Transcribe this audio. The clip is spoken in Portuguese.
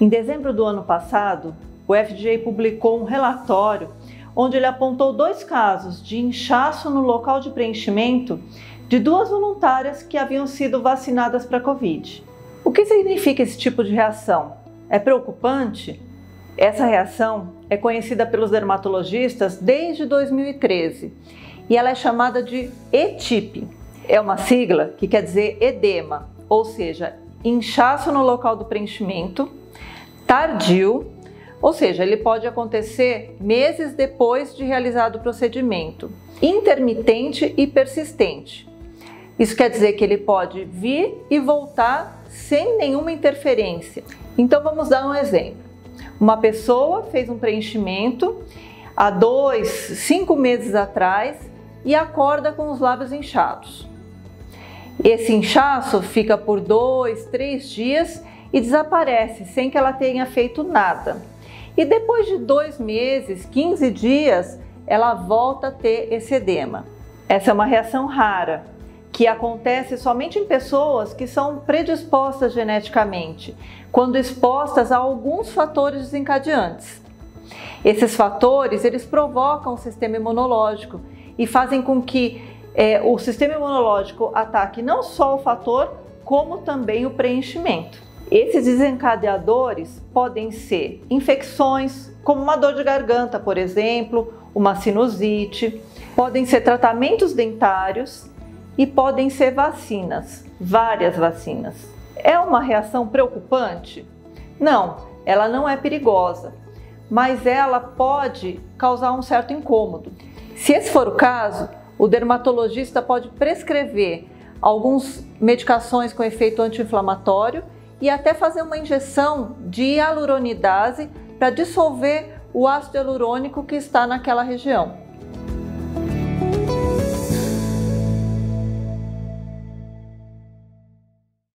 Em dezembro do ano passado, o FDA publicou um relatório onde ele apontou dois casos de inchaço no local de preenchimento de duas voluntárias que haviam sido vacinadas para Covid. O que significa esse tipo de reação? É preocupante? Essa reação é conhecida pelos dermatologistas desde 2013 e ela é chamada de ETIP. É uma sigla que quer dizer edema, ou seja, inchaço no local do preenchimento, tardio, ou seja, ele pode acontecer meses depois de realizado o procedimento, intermitente e persistente. Isso quer dizer que ele pode vir e voltar sem nenhuma interferência. Então vamos dar um exemplo. Uma pessoa fez um preenchimento há dois, cinco meses atrás e acorda com os lábios inchados. Esse inchaço fica por dois, três dias e desaparece sem que ela tenha feito nada. E depois de dois meses, 15 dias, ela volta a ter esse edema. Essa é uma reação rara, que acontece somente em pessoas que são predispostas geneticamente, quando expostas a alguns fatores desencadeantes. Esses fatores eles provocam o sistema imunológico e fazem com que é, o sistema imunológico ataque não só o fator, como também o preenchimento. Esses desencadeadores podem ser infecções, como uma dor de garganta, por exemplo, uma sinusite, podem ser tratamentos dentários e podem ser vacinas, várias vacinas. É uma reação preocupante? Não, ela não é perigosa, mas ela pode causar um certo incômodo. Se esse for o caso, o dermatologista pode prescrever algumas medicações com efeito anti-inflamatório e até fazer uma injeção de hialuronidase para dissolver o ácido hialurônico que está naquela região.